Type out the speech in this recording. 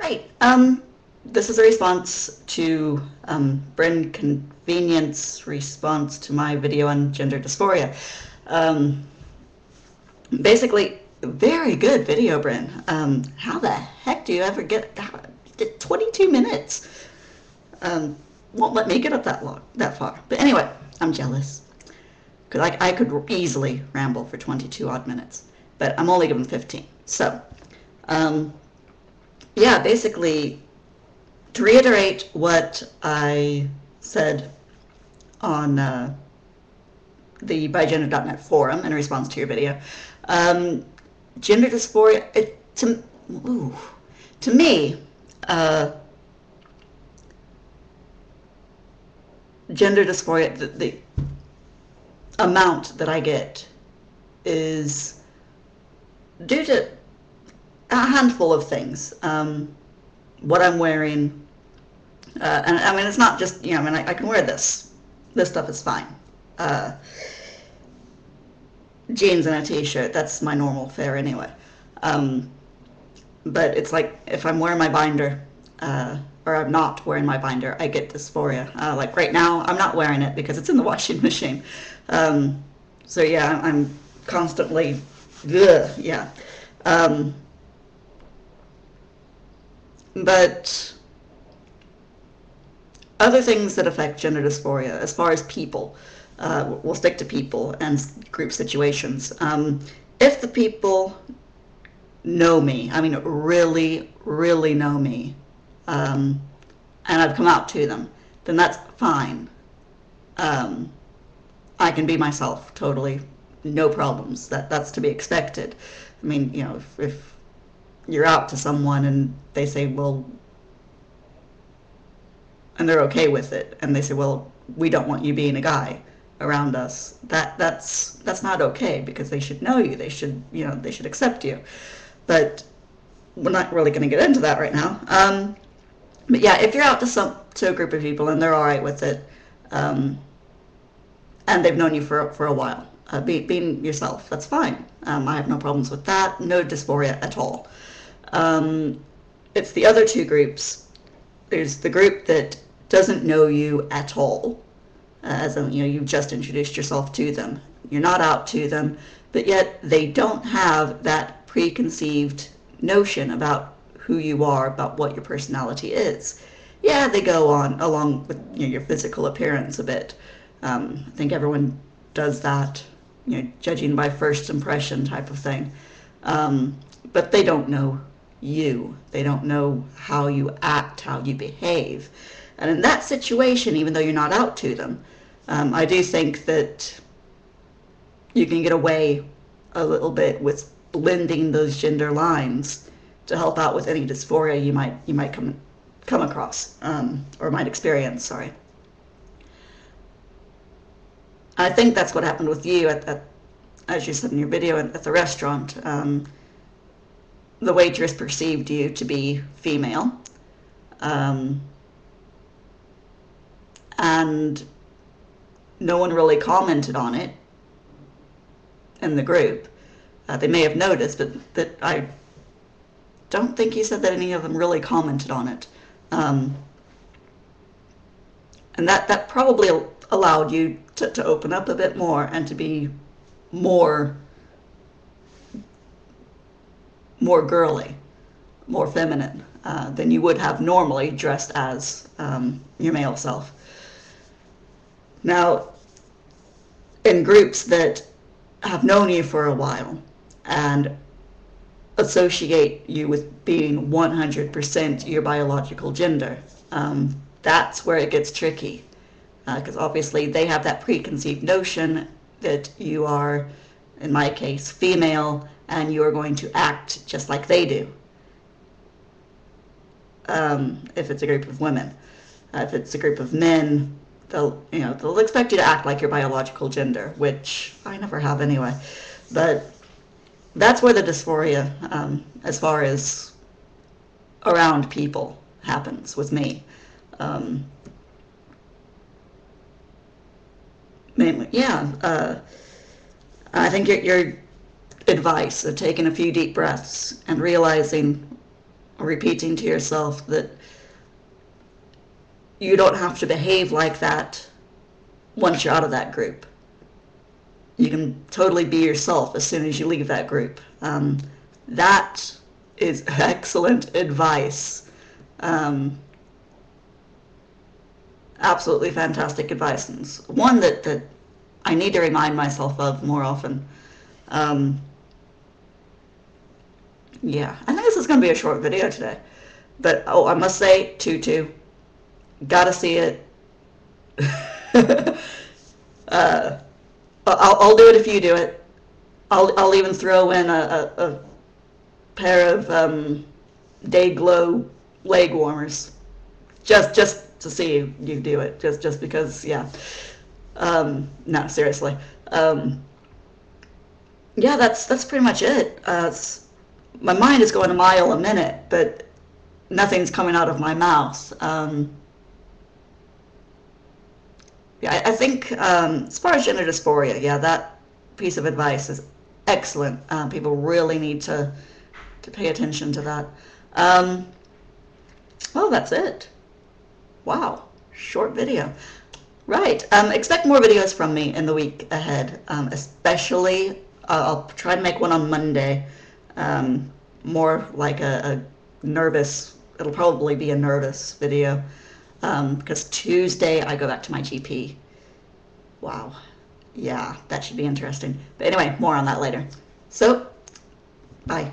Right. Um, this is a response to um, Brinconvenient's response to my video on gender dysphoria. Um, basically, very good video, Brin. Um, how the heck do you ever get how, 22 minutes? Um, won't let me get up that long, that far. But anyway, I'm jealous because I, I could easily ramble for 22 odd minutes, but I'm only given 15. So, um, yeah, basically, to reiterate what I said on uh, the bigender.net forum in response to your video, um, gender dysphoria, it, to, ooh, to me, uh, gender dysphoria, the, the amount that I get is due to a handful of things. Um, what I'm wearing, uh, and I mean, it's not just, you know, I mean, I, I can wear this. This stuff is fine. Uh, jeans and a t-shirt, that's my normal fare anyway. Um, but it's like if I'm wearing my binder, uh, or I'm not wearing my binder, I get dysphoria. Uh, like right now, I'm not wearing it because it's in the washing machine. Um, so yeah, I'm constantly, ugh, yeah. Um, but other things that affect gender dysphoria, as far as people, uh, we'll stick to people and group situations. Um, if the people know me, I mean, really, really know me, um, and I've come out to them, then that's fine. Um, I can be myself totally, no problems. That that's to be expected. I mean, you know, if, if you're out to someone and they say, well, and they're okay with it, and they say, well, we don't want you being a guy around us. That that's that's not okay because they should know you. They should you know they should accept you. But we're not really going to get into that right now. Um, but yeah, if you're out to some to a group of people and they're all right with it, um, and they've known you for for a while, uh, be, being yourself, that's fine. Um, I have no problems with that. No dysphoria at all. Um, it's the other two groups. There's the group that doesn't know you at all, uh, as in, you know you've just introduced yourself to them. You're not out to them, but yet they don't have that preconceived notion about who you are, about what your personality is. Yeah, they go on along with you know, your physical appearance a bit. Um, I think everyone does that, you know, judging by first impression type of thing. Um, but they don't know you. They don't know how you act, how you behave. And in that situation, even though you're not out to them, um, I do think that you can get away a little bit with blending those gender lines to help out with any dysphoria you might you might come come across um, or might experience. Sorry. I think that's what happened with you at, at as you said in your video at, at the restaurant. Um, the waitress perceived you to be female. Um, and no one really commented on it in the group. Uh, they may have noticed, but that I don't think you said that any of them really commented on it. Um, and that, that probably allowed you to, to open up a bit more and to be more more girly, more feminine uh, than you would have normally dressed as um, your male self. Now, in groups that have known you for a while and associate you with being 100% your biological gender, um, that's where it gets tricky. Because uh, obviously they have that preconceived notion that you are, in my case, female and you are going to act just like they do. Um, if it's a group of women, uh, if it's a group of men, they'll you know they'll expect you to act like your biological gender, which I never have anyway. But that's where the dysphoria, um, as far as around people, happens with me. Um, mainly, yeah. Uh, I think you're, you're advice of taking a few deep breaths and realizing or repeating to yourself that you don't have to behave like that once you're out of that group. You can totally be yourself as soon as you leave that group. Um, that is excellent advice. Um, absolutely fantastic advice, and one that, that I need to remind myself of more often. Um, yeah, I think this is going to be a short video today. But, oh, I must say, Tutu, gotta see it. uh, I'll, I'll do it if you do it. I'll, I'll even throw in a, a, a pair of um, day glow leg warmers. Just, just to see you, you do it. Just, just because, yeah. Um, no, seriously. Um, yeah, that's that's pretty much it. Uh, my mind is going a mile a minute, but nothing's coming out of my mouth. Um, yeah, I, I think um, as far as gender dysphoria, yeah, that piece of advice is excellent. Uh, people really need to to pay attention to that. Um, well, that's it. Wow, short video. Right. Um, expect more videos from me in the week ahead, um, especially uh, I'll try to make one on Monday. Um, more like a, a, nervous, it'll probably be a nervous video because um, Tuesday I go back to my GP. Wow. Yeah, that should be interesting. But anyway, more on that later. So, bye.